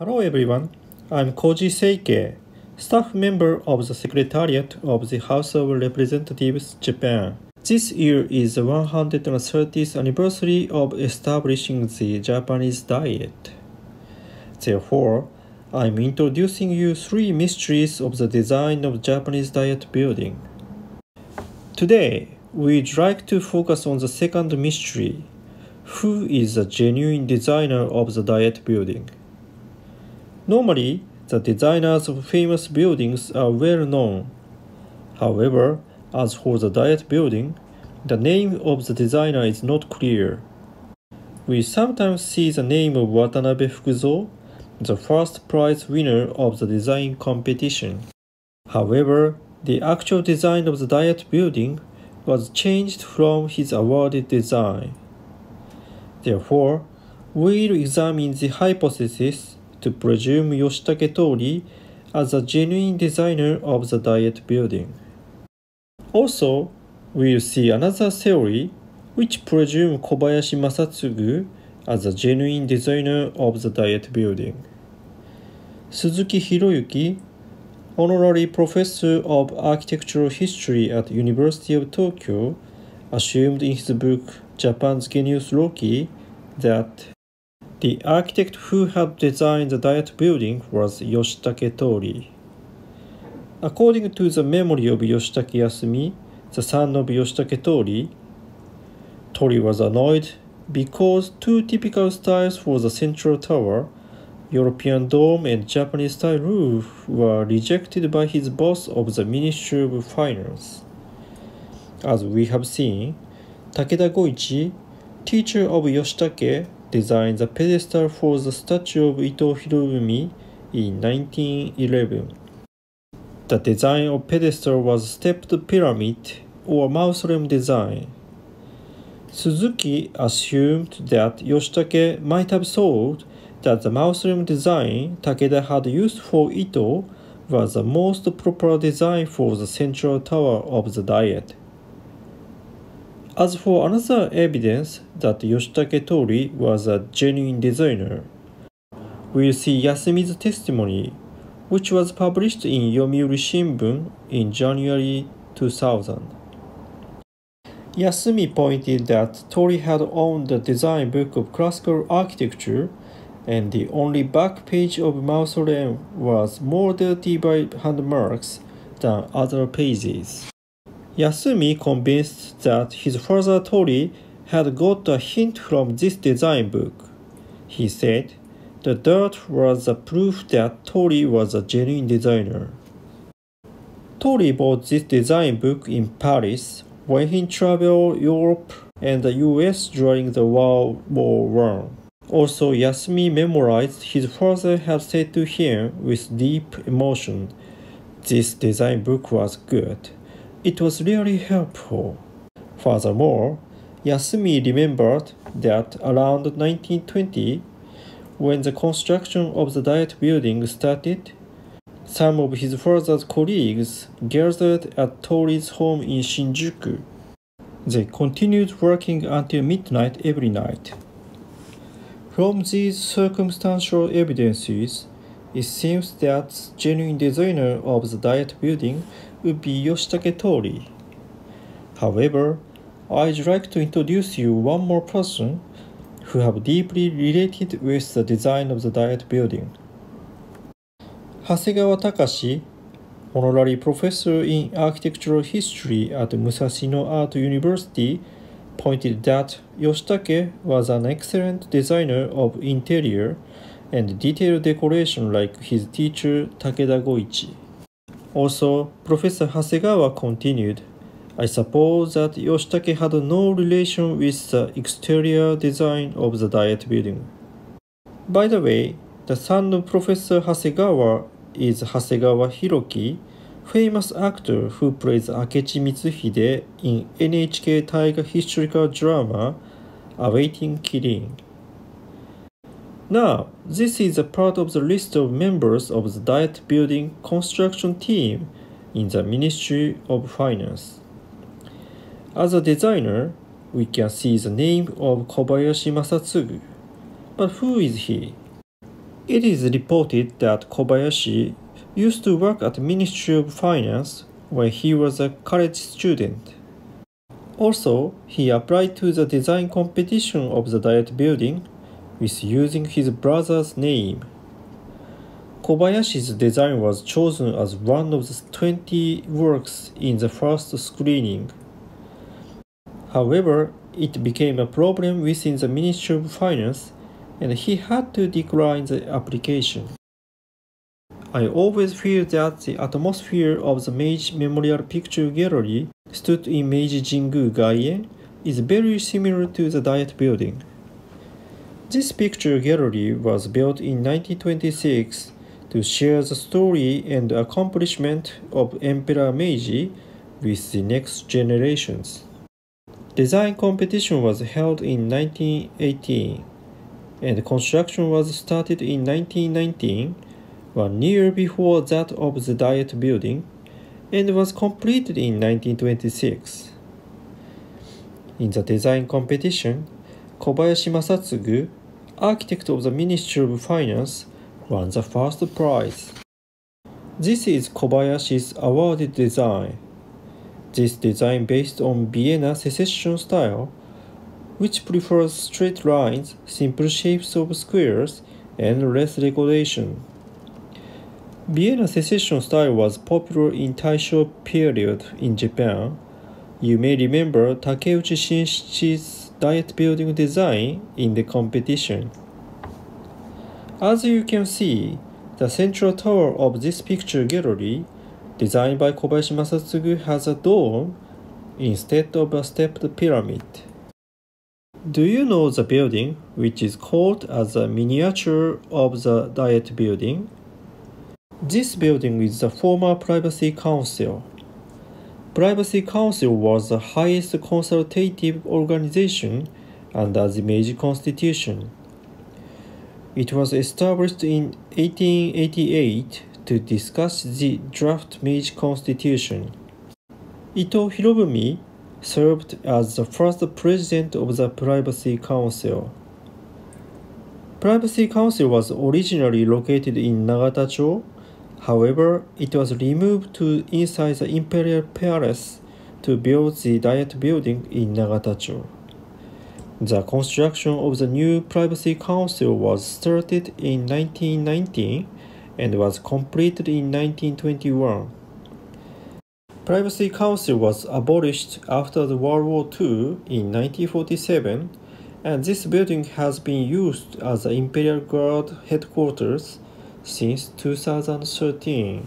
Hello everyone, I'm Koji Seike, staff member of the Secretariat of the House of Representatives Japan. This year is the 130th anniversary of establishing the Japanese Diet. Therefore, I'm introducing you three mysteries of the design of Japanese Diet building. Today, we'd like to focus on the second mystery. Who is the genuine designer of the Diet building? Normally, the designers of famous buildings are well known. However, as for the Diet building, the name of the designer is not clear. We sometimes see the name of Watanabe Fukuzo, the first prize winner of the design competition. However, the actual design of the Diet building was changed from his awarded design. Therefore, we'll examine the hypothesis to presume Yoshitake Tori as a genuine designer of the Diet building. Also, we'll see another theory which presumes Kobayashi Masatsugu as a genuine designer of the Diet building. Suzuki Hiroyuki, honorary professor of architectural history at University of Tokyo, assumed in his book Japan's Genius Loci that the architect who had designed the Diet building was Yoshitake Tori. According to the memory of Yoshitake Yasumi, the son of Yoshitake Tori, Tori was annoyed because two typical styles for the central tower, European dome and Japanese style roof, were rejected by his boss of the Ministry of Finance. As we have seen, Takeda Goichi, teacher of Yoshitake, designed the pedestal for the statue of Ito Hirobumi in 1911. The design of pedestal was stepped pyramid or mausoleum design. Suzuki assumed that Yoshitake might have thought that the mausoleum design Takeda had used for Ito was the most proper design for the central tower of the Diet. As for another evidence that Yoshitake Tori was a genuine designer, we'll see Yasumi's testimony, which was published in Yomiuri Shimbun in January 2000. Yasumi pointed that Tori had owned the design book of classical architecture, and the only back page of Mausoleum was more dirty by hand marks than other pages. Yasumi convinced that his father Tori had got a hint from this design book. He said the dirt was a proof that Tori was a genuine designer. Tori bought this design book in Paris when he traveled Europe and the US during the World War I. Also, Yasumi memorized his father had said to him with deep emotion, This design book was good. It was really helpful. Furthermore, Yasumi remembered that around 1920, when the construction of the Diet building started, some of his father's colleagues gathered at Tori's home in Shinjuku. They continued working until midnight every night. From these circumstantial evidences, it seems that genuine designer of the Diet building would be Yoshitake Tori. However, I'd like to introduce you one more person who have deeply related with the design of the Diet building. Hasegawa Takashi, honorary professor in architectural history at Musashino Art University, pointed that Yoshitake was an excellent designer of interior and detailed decoration like his teacher Takeda Goichi. Also, Professor Hasegawa continued, I suppose that Yoshitake had no relation with the exterior design of the Diet building. By the way, the son of Professor Hasegawa is Hasegawa Hiroki, famous actor who plays Akechi Mitsuhide in NHK Taiga historical drama Awaiting Kirin. Now, this is a part of the list of members of the Diet Building construction team in the Ministry of Finance. As a designer, we can see the name of Kobayashi Masatsugu. But who is he? It is reported that Kobayashi used to work at the Ministry of Finance when he was a college student. Also, he applied to the design competition of the Diet building with using his brother's name. Kobayashi's design was chosen as one of the 20 works in the first screening. However, it became a problem within the Ministry of Finance and he had to decline the application. I always feel that the atmosphere of the Meiji Memorial Picture Gallery stood in Meiji Jingu Gaien is very similar to the Diet Building. This picture gallery was built in 1926 to share the story and accomplishment of Emperor Meiji with the next generations. Design competition was held in 1918 and construction was started in 1919, one year before that of the Diet Building, and was completed in 1926. In the design competition, Kobayashi Masatsugu, architect of the Ministry of Finance, won the first prize. This is Kobayashi's awarded design. This design based on Vienna secession style, which prefers straight lines, simple shapes of squares, and less regulation. Vienna secession style was popular in Taisho period in Japan. You may remember Takeuchi Shinshichi's diet building design in the competition. As you can see, the central tower of this picture gallery, designed by Kobayashi Masatsugu, has a dome instead of a stepped pyramid. Do you know the building, which is called as a miniature of the Diet Building? This building is the former Privacy Council. Privacy Council was the highest consultative organization under the Meiji Constitution. It was established in 1888 to discuss the draft Meiji Constitution. Ito Hirobumi served as the first president of the Privacy Council. Privacy Council was originally located in Nagatacho. However, it was removed to inside the Imperial Palace to build the Diet Building in Nagatacho. The construction of the new Privacy Council was started in 1919 and was completed in 1921. Privacy Council was abolished after the World War II in 1947, and this building has been used as the Imperial Guard headquarters since 2013.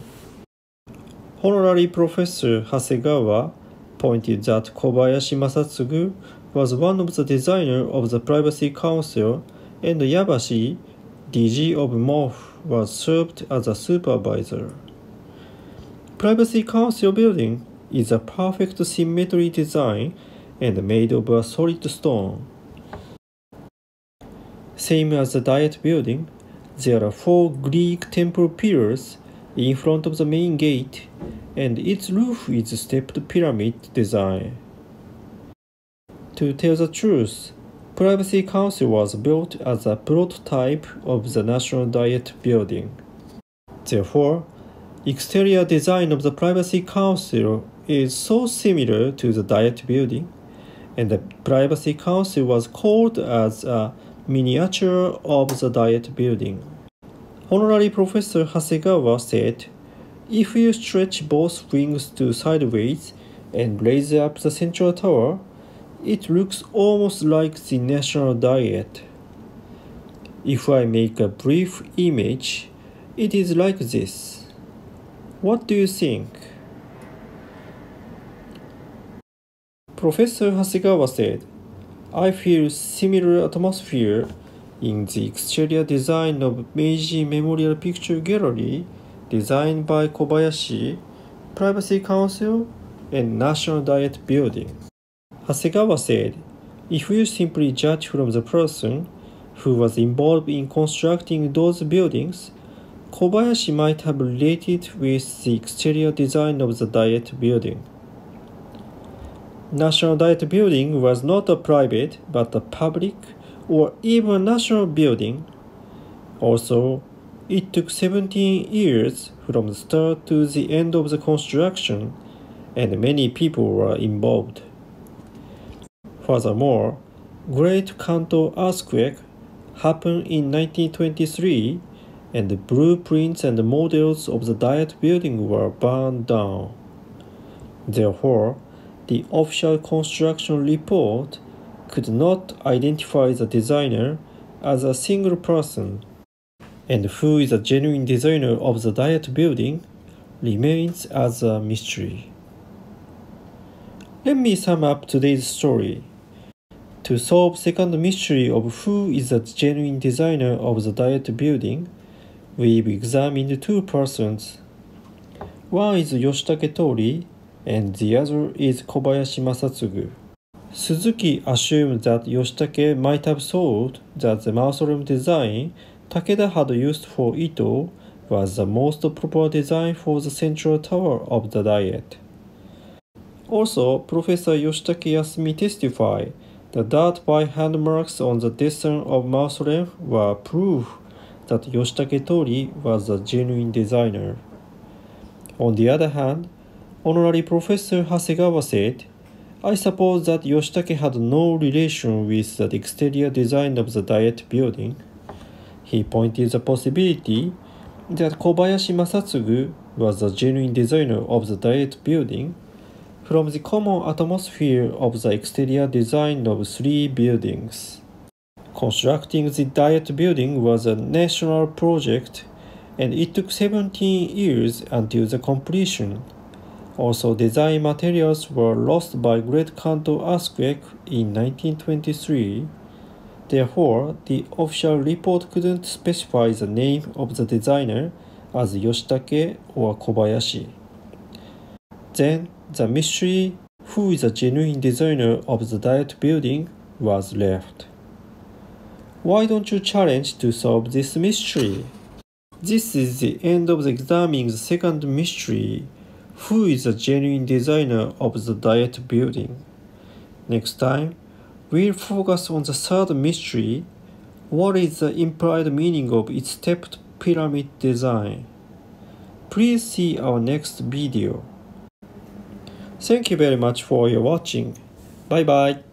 Honorary Professor Hasegawa pointed that Kobayashi Masatsugu was one of the designers of the Privacy Council, and Yabashi, DG of MOF, was served as a supervisor. Privacy Council building is a perfect symmetry design and made of a solid stone. Same as the Diet building, there are four Greek temple pillars in front of the main gate, and its roof is a stepped pyramid design. To tell the truth, Privacy Council was built as a prototype of the National Diet Building. Therefore, exterior design of the Privacy Council is so similar to the Diet Building, and the Privacy Council was called as a miniature of the Diet Building. Honorary Professor Hasegawa said, if you stretch both wings to sideways and raise up the central tower, it looks almost like the national diet. If I make a brief image, it is like this. What do you think? Professor Hasegawa said, I feel similar atmosphere in the exterior design of Meiji Memorial Picture Gallery designed by Kobayashi, Privacy Council, and National Diet Building. Hasegawa said, if you simply judge from the person who was involved in constructing those buildings, Kobayashi might have related with the exterior design of the Diet Building. National Diet Building was not a private but a public or even national building. Also, it took 17 years from the start to the end of the construction, and many people were involved. Furthermore, Great Kanto earthquake happened in 1923, and the blueprints and models of the Diet building were burned down. Therefore, the official construction report could not identify the designer as a single person, and who is a genuine designer of the Diet building remains as a mystery. Let me sum up today's story. To solve second mystery of who is the genuine designer of the Diet building, we've examined two persons. One is Yoshitake Tori and the other is Kobayashi Masatsugu. Suzuki assumed that Yoshitake might have thought that the mausoleum design Takeda had used for Ito was the most proper design for the central tower of the Diet. Also, Professor Yoshitake Yasumi testified the dot by hand marks on the design of mausoleum were proof that Yoshitake Tori was a genuine designer. On the other hand, Honorary Professor Hasegawa said, I suppose that Yoshitake had no relation with the exterior design of the Diet building. He pointed the possibility that Kobayashi Masatsugu was the genuine designer of the Diet building from the common atmosphere of the exterior design of three buildings. Constructing the Diet building was a national project and it took 17 years until the completion. Also, design materials were lost by Great Kanto earthquake in 1923. Therefore, the official report couldn't specify the name of the designer as Yoshitake or Kobayashi. Then, the mystery who is the genuine designer of the Diet building was left. Why don't you challenge to solve this mystery? This is the end of the examining the second mystery who is the genuine designer of the Diet building. Next time, we'll focus on the third mystery what is the implied meaning of its stepped pyramid design? Please see our next video. Thank you very much for your watching. Bye bye.